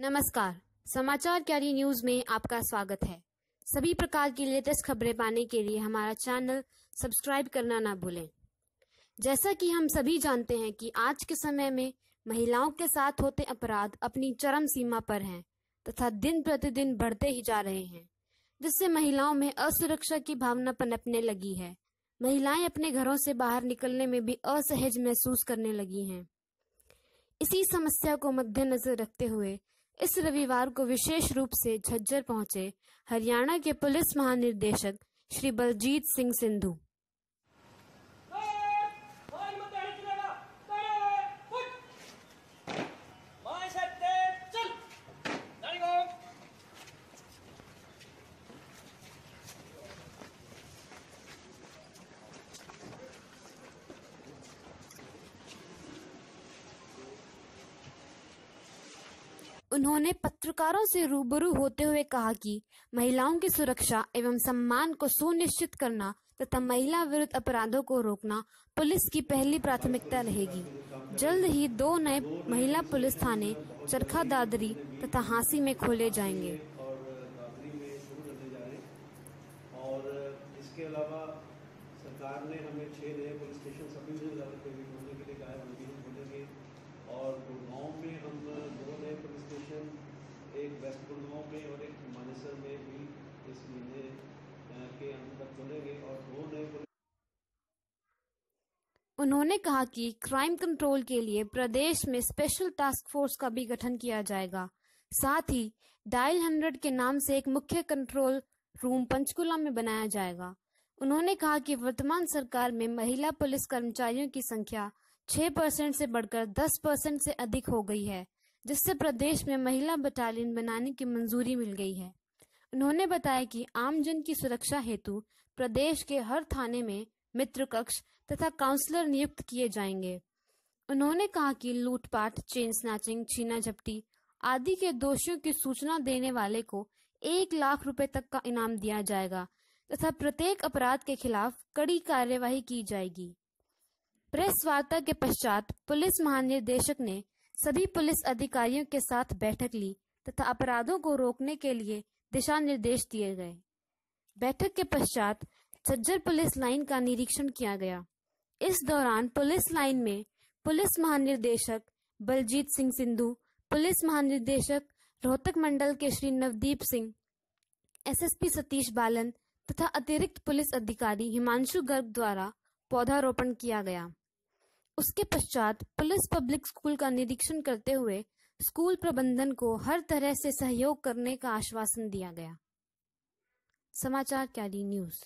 नमस्कार। समाचार क्यारी न्यूज़ में आपका स्वागत है। सभी प्रकार की लेटेस्ट खबरें पाने के लिए हमारा चैनल सब्सक्राइब करना ना भूलें। जैसा कि हम सभी जानते हैं कि आज के समय में महिलाओं के साथ होते अपराध अपनी चरम सीमा पर हैं तथा दिन प्रतिदिन बढ़ते ही जा रहे हैं, जिससे महिलाओं में असुरक्षा की भावना पनपने लगी है। महिलाएँ अपने घरों से बाहर निकलने में भी असहज महसूस करने लगी हैं। इसी समस्या को मद्देनजर रखते हुए इस रविवार को विशेष रूप से झज्जर पहुँचे हरियाणा के पुलिस महानिदेशक श्री बलजीत सिंह सिंधु। उन्होंने पत्रकारों से रूबरू होते हुए कहा कि महिलाओं की सुरक्षा एवं सम्मान को सुनिश्चित करना तथा महिला विरुद्ध अपराधों को रोकना पुलिस की पहली प्राथमिकता रहेगी। जल्द ही दो नए महिला पुलिस थाने चरखा दादरी तथा हांसी में खोले जाएँगे। और इसके अलावा सरकार ने हमें नए पुलिस स्टेशन के लिए कहा है और गुड़गांव में हम दो नए पुलिस स्टेशन एक वेस्ट गुड़गांव में और एक मानेसर में भी इस महीने अ, के अंत तक खोलेंगे और दो नए पुलिस उन्होंने कहा कि क्राइम कंट्रोल के लिए प्रदेश में स्पेशल टास्क फोर्स का भी गठन किया जाएगा। साथ ही डायल हंड्रेड के नाम से एक मुख्य कंट्रोल रूम पंचकुला में बनाया जाएगा। उन्होंने कहा कि वर्तमान सरकार में महिला पुलिस कर्मचारियों की संख्या 6 परसेंट से बढ़कर 10 परसेंट से अधिक हो गई है, जिससे प्रदेश में महिला बटालियन बनाने की मंजूरी मिल गई है। उन्होंने बताया कि आमजन की सुरक्षा हेतु प्रदेश के हर थाने में मित्र कक्ष तथा काउंसलर नियुक्त किए जाएँगे। उन्होंने कहा कि लूटपाट, चेन स्नैचिंग, छीना झपटी आदि के दोषियों की सूचना देने वाले को एक लाख रुपए तक का इनाम दिया जाएगा तथा प्रत्येक अपराध के खिलाफ कड़ी कार्यवाही की जाएगी। प्रेस वार्ता के पश्चात पुलिस महानिदेशक ने सभी पुलिस अधिकारियों के साथ बैठक ली तथा अपराधों को रोकने के लिए दिशा निर्देश दिए गए। बैठक के पश्चात झज्जर पुलिस लाइन का निरीक्षण किया गया। इस दौरान पुलिस लाइन में पुलिस महानिर्देशक बलजीत सिंह सिंधु, पुलिस महानिदेशक रोहतक मंडल के श्री नवदीप सिंह, एसएसपी सतीश बालन तथा अतिरिक्त पुलिस अधिकारी हिमांशु गर्ग द्वारा पौधारोपण किया गया। उसके पश्चात पुलिस पब्लिक स्कूल का निरीक्षण करते हुए स्कूल प्रबंधन को हर तरह से सहयोग करने का आश्वासन दिया गया। समाचार कैडी न्यूज़।